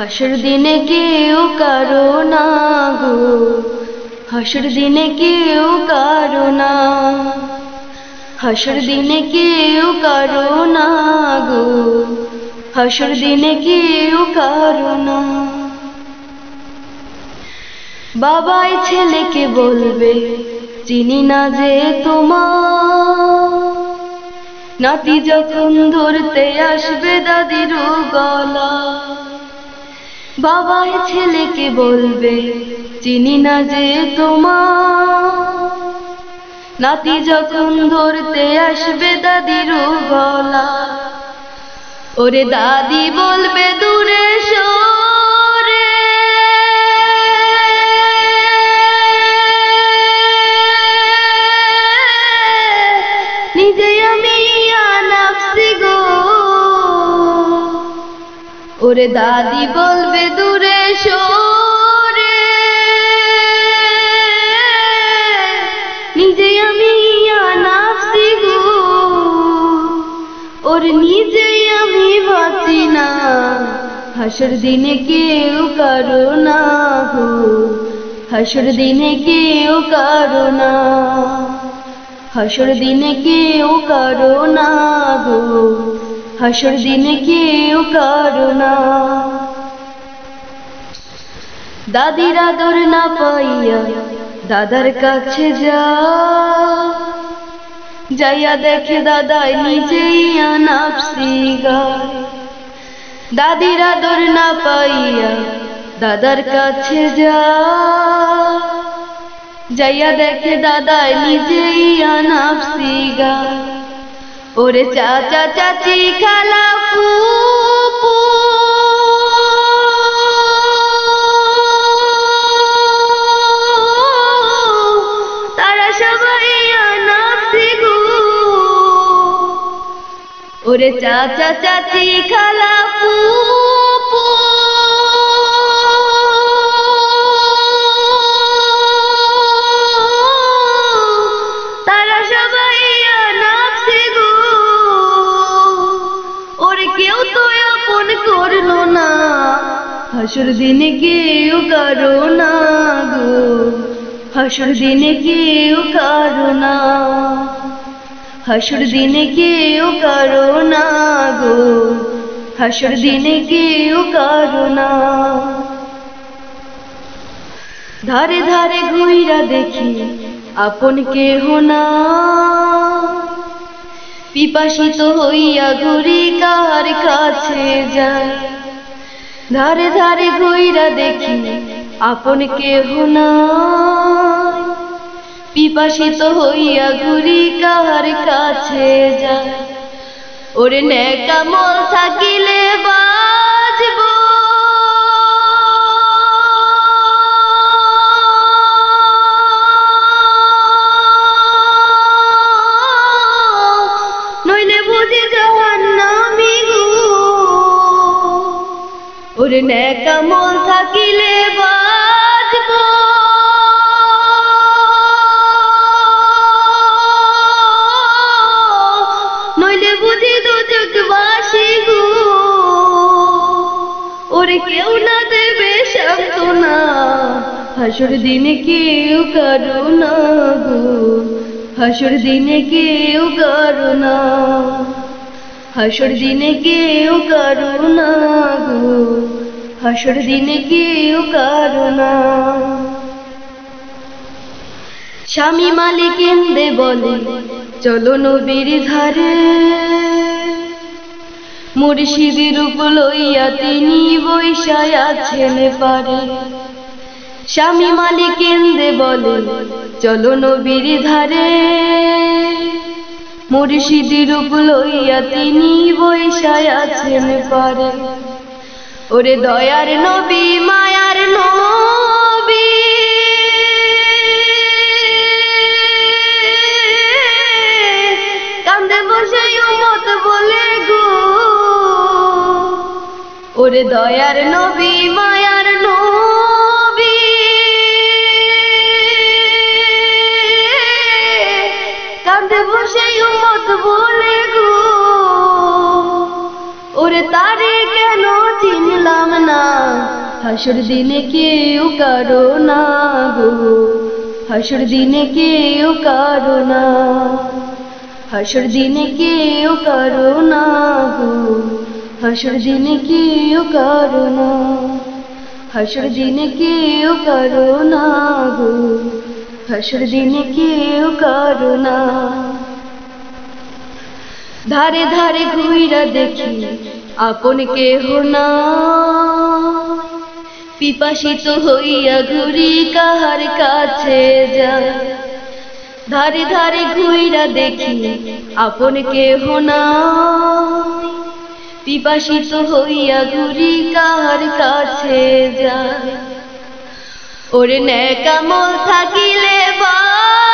হাসর দিনে কেউ কারও না গো। হাসর দিনে কেউ কারও না। হাসর দিনে কেউ কারও না গো। হাসর দিনে কেউ কারও না। বাবাই ছেলেকে বলবে, চিনি না যে তোমার। নাতি যখন ধরতে আসবে দাদির গলা। বাবাই ছেলেকে বলবে, চিনি না যে তোমার। নাতি যখন ধরতে আসবে দাদির গলা, ওরে দাদি বলবে, দূরে সরে। ওরে দাদি বলবে দূরে সরে। নিজে আমি আনাফসি গো। ওর নিজেই আমি বাঁচি না। হাসর দিনে কেউ কারও না গো। হাসর দিনে কেউ কারও না। হাসর দিনে কেউ কারও না গো। হাসর দিনে কেউ কারও না। দাদির আদর না পাইয়া দাদার কাছে যা। যাইয়া দেখে দাদাই নিজেই আনাপসি গায়। দাদির আদর না পাইয়া দাদার কাছে যা। যাইয়া দেখে দাদাই নিজেই আনাপসি গায়। ওরে চাচা চাচি খালা ফুপু। তারা সবাই আনাপসি গো ওরে চাচা চাচি খালা ফুপু। হাসুর দিনে কেউ কারও না গো। হাসুর দিনে কেউ কারও না। হাসুর দিনে কেউ কারও না গো। হাসুর দিনে কেউ কারও না। ধারে ধারে ঘুইরা দেখি আপন কেহ না। পিপাসিত হইয়া ঘুরি কার কাছে যায়। ধারে ধারে ঘুইরা দেখি আপন কেহ না পিপাসিত হইয়া ঘুরি কার কাছে যায়। ওরে নেকামল থাকিলে বাজব নেকামল থাকিলে বাজব নইলে বুঝি দুচোখ বাসি গো। ওরে কেউ না দেবে সান্ত্বনা। হাসুর দিনে কেউ কারও না গো। হাসুর দিনে কেউ কারও না। হাসুর দিনে কেউ কারও না গো। হাসুর দিনে কেউ কারও না। স্বামী মালিক এন্দে বলে, চলো নবীর ধারে। মুর্শিদির লইয়া তিনি বৈশায় আছেন পারে। স্বামী মালিক এন্দে বলে, চলো নবীর ধারে। মুর্শিদির লইয়া তিনি বৈশায় আছেন পারে। ওরে দয়ার নবী, মায়ার নবী। কান্দে বসে মত বলে গো। ওরে দয়ার নবী, মায়ার নবী। কান্দে বসে মত বলে গো। ওরে তারে হাসর দিনে কেউ কারও না গো। হাসর দিনে কেউ কারও না। হাসর দিনে কেউ কারও না গো। হাসর দিনে কেউ কারও না। হাসর দিনে কেউ কারও না গো। হাসর দিনে কেউ কারও না। ধারে ধারে ঘুইরা দেখি আপন কেহ না। পিপাসিত হইয়া ঘুরি কাহার কাছে যা ধারে ধারে ঘুইরা দেখি আপন কেহ না পিপাসিত হইয়া ঘুরি কাহার কাছে যা ওরে ন্যাকামল থাকিলে বাজব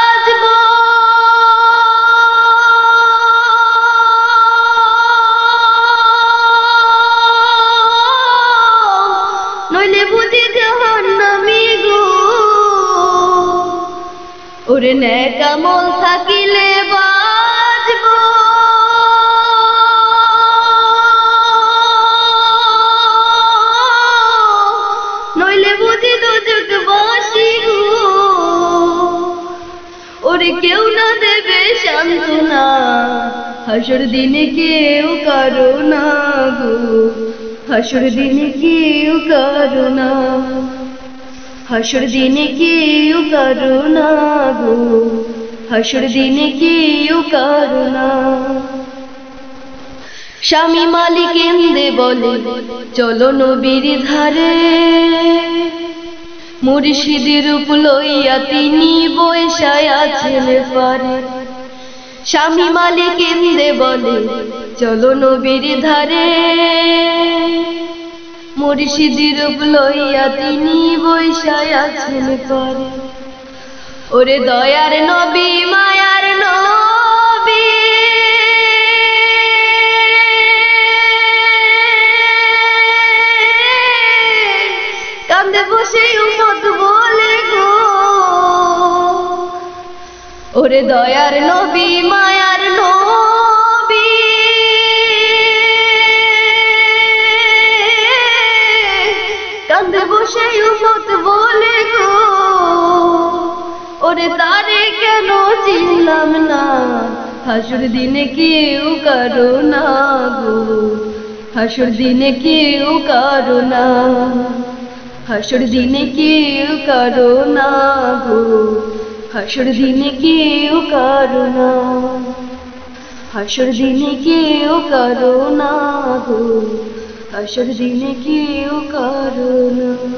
ওরে ন্যাকামল থাকিলে বাজব। নইলে বুঝি দুজক বাসি গো। ওরে কেউ না দেবে সান্ত্বনা, হাসর দিনে কেউ কারও না গো। হাসর দিনে কেউ কারও না। হাসর দিনে কেউ কারও না গো হাসর দিনে কেউ কারও না স্বামী মালিক এন্দে বলে চলো নবীর ধারে মুর্শিদের রূপ লইয়া তিনি বৈশায় আছেন পারে স্বামী মালিক এন্দে বলে চলো নবীর ধারে রূপ লইয়া তিনি বৈশায় পারে। ওরে দয়ার নবী, মায়ার নবী। কান্দে বসে উমত বলে গো। ওরে দয়ার নবী, মায়ার তারে কেন চিনলাম না? হাসুর দিনে কেউ কারও না গো। হাসুর দিনে কেউ কারও না। হাসুর দিনে কেউ কারও না গো। হাসুর দিনে কেউ কারও না। হাসুর দিনে কেউ কারও না গো। হাসুর দিনে কেউ কারও না।